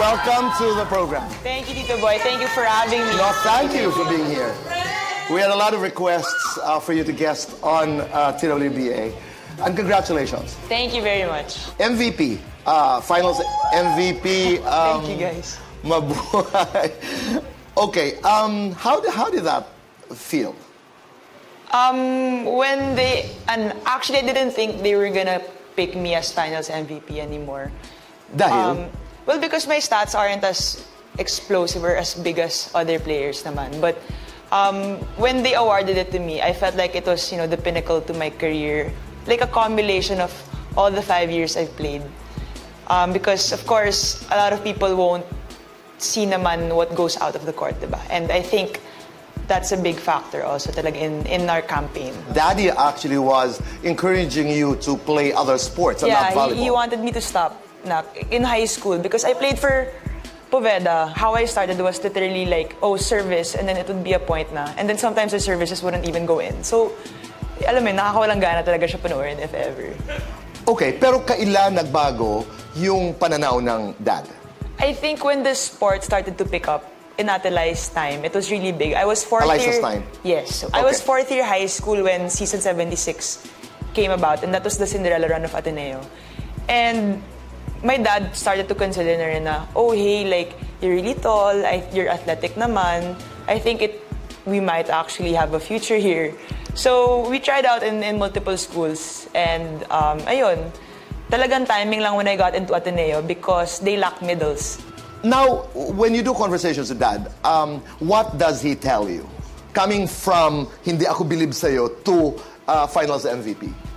welcome to the program. Thank you, Tito Boy. Thank you for having me. No, thank you for being here. We had a lot of requests uh, for you to guest on uh, TWBA. And congratulations. Thank you very much. MVP, uh, finals MVP. Um, Thank you, guys. Mabuhay. Okay, um, how, did- how did that feel? Um, when they and actually, I didn't think they were gonna pick me as Finals MVP anymore. Dahil? Um, well, because my stats aren't as explosive or as big as other players naman. But um, when they awarded it to me, I felt like it was, you know, the pinnacle to my career. Like a combination of all the five years I've played. Um, because, of course, a lot of people won't see naman what goes out of the court, diba? And I think that's a big factor also talaga in, in our campaign. Daddy actually was encouraging you to play other sports and not Yeah, volleyball. he, he wanted me to stop na, in high school because I played for Poveda. How I started was literally like, oh, service, and then it would be a point na. And then sometimes the services wouldn't even go in. So, alam mo, nakakawalang gana talaga siya panoorin if ever. Okay, pero kailan nagbago yung pananaw ng dad? I think when the sport started to pick up in Atelai's time, it was really big. I was fourth Eliza's year. time? Yes. I was Okay. fourth year high school when season 76 came about, and that was the Cinderella run of Ateneo. And my dad started to consider na rin na, oh, hey, like, you're really tall, I, you're athletic naman. I think it, we might actually have a future here. So, we tried out in, in multiple schools, and um, ayun, talagang timing lang when I got into Ateneo because they lack middles. Now, when you do conversations with dad, um, what does he tell you? Coming from hindi ako bilib sa'yo to uh, finals MVP.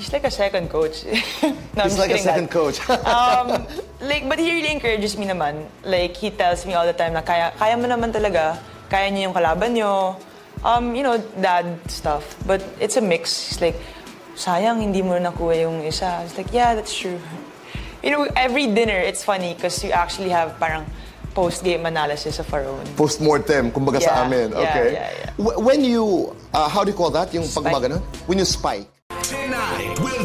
He's like a second coach. no, He's like a second Dad. coach. um, like, but he really encourages me naman. Like, he tells me all the time na kaya, kaya mo naman talaga, kaya niyo yung kalaban niyo. Um, you know, dad stuff. But it's a mix. He's like, sayang hindi mo nakuha yung isa. It's like, yeah, that's true. You know, every dinner, it's funny because you actually have parang post-game analysis of our own. Post-mortem, kumbaga sa Yeah, amin. yeah, Okay. yeah, yeah. Wh- When you, uh, how do you call that? Yung pag Spike. gumagano? When you spike. night. We'll